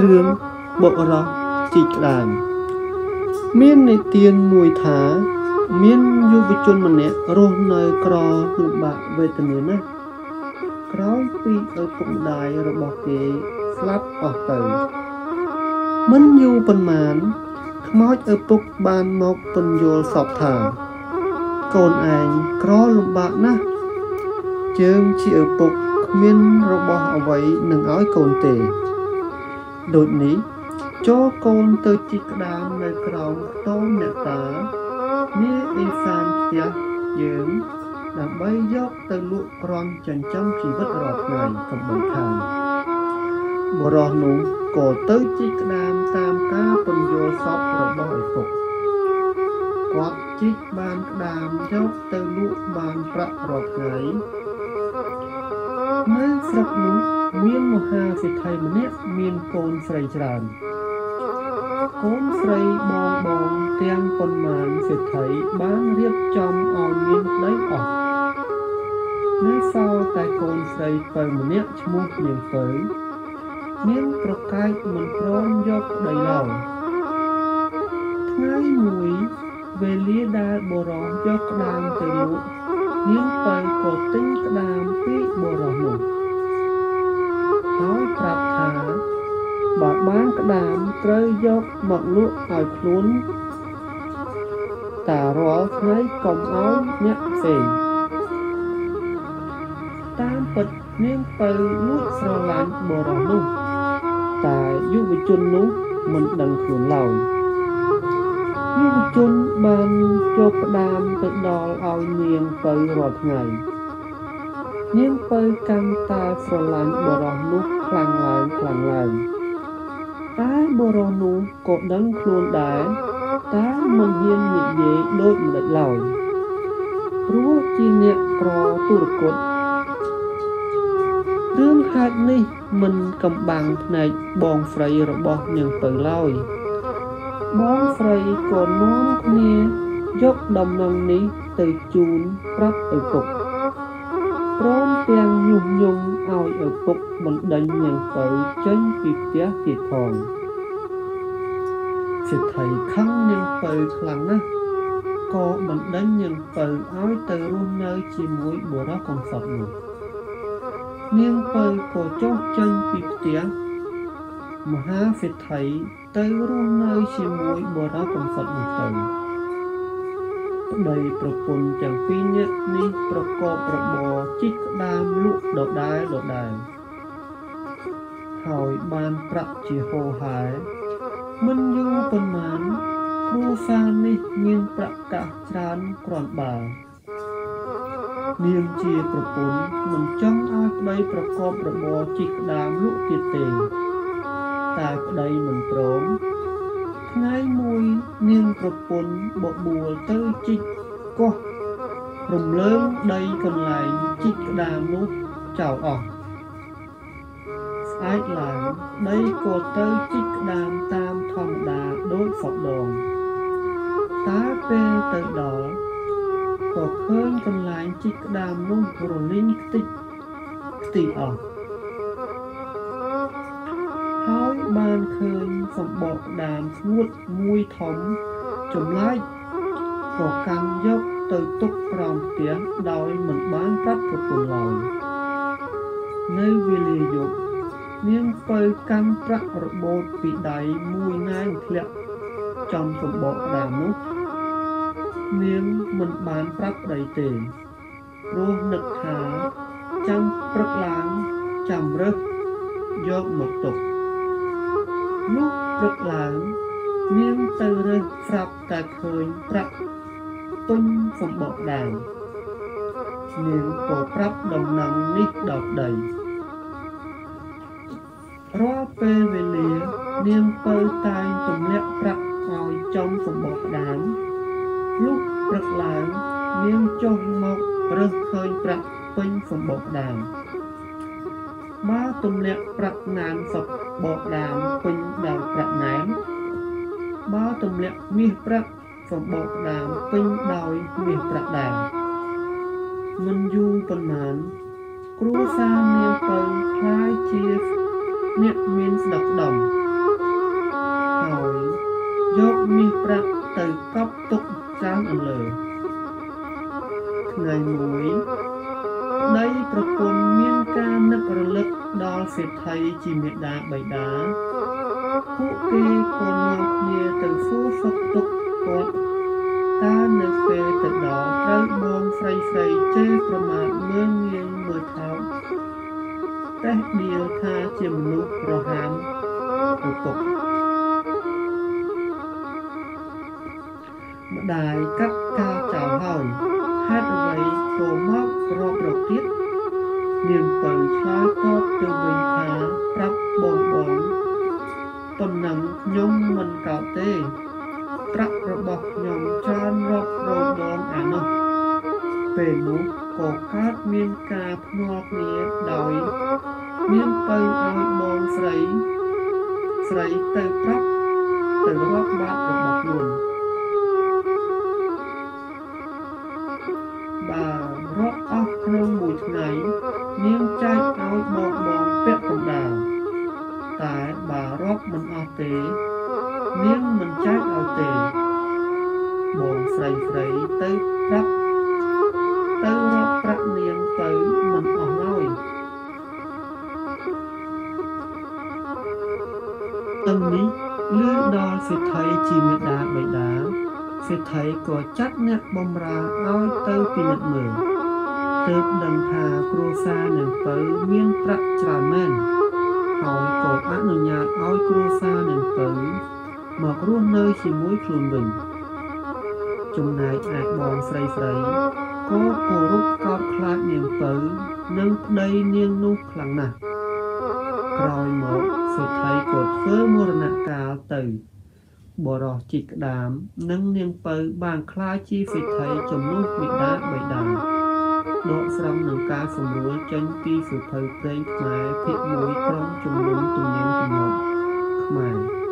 រឿងបុរសជីកក្តាមមាននិទានមួយថា មានយុវជនម្នាក់រស់នៅក្រលំបាកវេទនាណាស់ក្រោយពីឪពុកម្ដាយរបស់គេស្លាប់អស់ទៅមិនយូរប៉ុន្មានខ្មោចឪពុកបានមកពន្យល់សពថាកូនឯងក្រលំបាកណាស់ជើងជាឪពុកគ្មានរបស់អ្វីនឹងឲ្យកូនទេ ដូចនេះចូលកូនទៅជីកក្តាមនៅក្រោមខ្ទមអ្នកតានាអេសានផ្ទះយើងដើម្បីយកទៅលក់ក្រន់ចិញ្ចឹមជីវិតរាល់ថ្ងៃកំបីខានបរោះនោះក៏ទៅជីកក្តាមតាមការពន្យល់សពរបស់ឪពុកគាត់ជីកបានក្តាមយកទៅលក់បានប្រាក់រាល់ថ្ងៃ នៅស្រុកនោះមានមហាសេដ្ឋីម្នាក់មានកូនស្រីច្រើនកូនស្រីបងបងទាំងប៉ុន្មានសេដ្ឋីបានរៀបចំឲ្យមានប្តីអស់នៅសល់តែកូនស្រីពៅម្នាក់ឈ្មោះនាងពៅនាងប្រកែកមិនព្រមយកប្តីឡើយថ្ងៃមួយវេលាដែលបរោះយកក្តាមទៅលក់ នាងពៅក៏ទិញក្តាមពីបរោះនោះហើយប្រាប់ថាបើបានក្តាមត្រូវយកមកលក់ឲ្យខ្លួនតារាល់ថ្ងៃកុំឲ្យអ្នកផ្សេងតាមពិតនាងពៅលួចស្រឡាញ់បរោះនោះតែយុវជននោះមិនដឹងខ្លួនឡើយ យុវជនបានយកក្តាមទៅដល់ឲ្យនាងពៅរាល់ថ្ងៃនាងពៅកាន់តែស្រឡាញ់បរោះនោះខ្លាំងឡើងខ្លាំងឡើងតែបរោះនោះក៏ដឹងខ្លួនដែរតែមិនហ៊ាននិយាយដូចម្ដេចឡើយព្រោះជាអ្នកក្រទុរគតរឿងហេតុនេះមិនកំបាំងភ្នែកបងស្រីរបស់នាងពៅឡើយ បងស្រីក៏នាំគ្នាយកដំណឹងនេះទៅជូនប្រាប់ឪពុកព្រមទាំងញុះញង់ឲ្យឪពុកបណ្ដេញនាងពៅចេញពីផ្ទះទៀតផងសិទ្ធិខឹងនាងពៅខ្លាំងណាស់ក៏បណ្ដេញនាងពៅឲ្យទៅរស់នៅជាមួយបុរសកំសត់នោះនាងពៅក៏ចុះចេញពីផ្ទះ មហាសិទ្ធិទៅរស់នៅជាមួយបុរសកំសត់នោះទៅប្តីប្រពន្ធទាំងពីរនាក់នេះប្រកបរបរជីកក្តាមលក់ដដែលដដែលហើយបានប្រាក់ជាហូរហែមិនយូរប៉ុន្មានគ្រួសារនេះមានប្រាក់កាសច្រើនគ្រាន់បើនាងជាប្រពន្ធមិនចង់ឲ្យប្តីប្រកបរបរជីកក្តាមលក់ទៀតទេ តែប្តីមិនព្រមថ្ងៃមួយនាងប្រពន្ធបបួលទៅជីកកោះរំលើងដីកន្លែងជីកក្តាមនោះចោលអស់ស្អែកឡើងដីក៏ទៅជីកក្តាមតាមធម្មតាដូចសពដងតែពេលទៅដល់ក៏ឃើញកន្លែងជីកក្តាមនោះរលីងខ្ទេចខ្ទីអស់ បានឃើញសម្បកក្តាមស្ងួតមួយធំចម្លែកក៏កាន់យកទៅទុកក្រោមផ្ទះដោយមិនបានប្រាប់ប្រពន្ធឡើយនៅវេលាយប់នាងពៅកាន់ប្រាក់របូតពីដៃមួយណែនធ្លាក់ចំសម្បកក្តាមនោះនាងមិនបានប្រាប់ប្តីទេព្រោះនឹកថាចាំព្រឹកឡើងចាំរើសយកមកទុក នោះព្រឹកឡើងនាងទៅរើសស្រាប់តែឃើញប្រាក់ទុំសម្បកដាវនាងក៏ប្រាប់ដំណឹងនេះដល់ប្តីរាល់ពេលវេលានាងពៅតែងទម្លាក់ប្រាក់ឲ្យចំសម្បកដាវលុះព្រឹកឡើងនាងចុះមករើសឃើញប្រាក់ពេញសម្បកដាវបើទម្លាក់ប្រាក់ណានសព បោកដាមពេញដោយប្រាក់ណែមបោទម្លាក់មាសប្រាក់សម្បោកដាមពេញដោយមាសប្រាក់ដែរមិនយូរប៉ុន្មានគ្រួសារនាងពៅខ្លាយជាអ្នកមានស្ដុកដុំហើយយកមាសប្រាក់ទៅកប់ទុកចានអន្លើថ្ងៃមួយនៃប្រពន្ធមានការនឹករលឹក ដល់សេដ្ឋីជាមេដាបៃតាពួកគេក៏នាំគ្នាទៅសួរសុខទុក្ខគាត់តើនៅពេលទៅដល់ត្រូវបងស្រីស្រីជេរប្រមាថមើងងាយមើលថោកតេះដៀលថាជាមនុស្សប្រហាមឪពុកម្ដាយកាត់កាលចោលហើយហេតុអ្វីក៏មករករកទៀតនាងពៅឆ្លើយត ក៏កើតមានការភ្នាល់គ្នាដោយ មានទៅឲ្យបងស្រី ស្រីទៅប្រាប់ទៅរាប់បាតរបស់ខ្លួនបើរាប់អស់ក្នុងមួយថ្ងៃនាង សេដ្ឋីជាមេដាបៃតាសេដ្ឋីក៏ចាត់អ្នកបំរើឲ្យទៅពិនិត្យមើលទើបដឹងថាគ្រួសារនឹងពៅមានប្រាក់ច្រើនមែនហើយក៏អនុញ្ញាតឲ្យគ្រួសារនឹងពៅមករស់នៅជាមួយខ្លួនវិញចំណែកឯបងស្រីស្រីក៏គោរពកោតខ្លាចនាងពៅនិងប្តីនាងនោះខ្លាំងណាស់ក្រោយមកសេដ្ឋីក៏ធ្វើមរណកាលទៅ បរោះជីកក្តាម និងនាងពៅបានខ្លាចជាសេដ្ឋីចំនួនវិដាបៃតាដកស្រង់នឹងការសម្រួលចេញពីសុភៅព្រេងខ្មែរភាគ1ក្រុមជំនុំទំនៀមទម្លាប់ខ្មែរ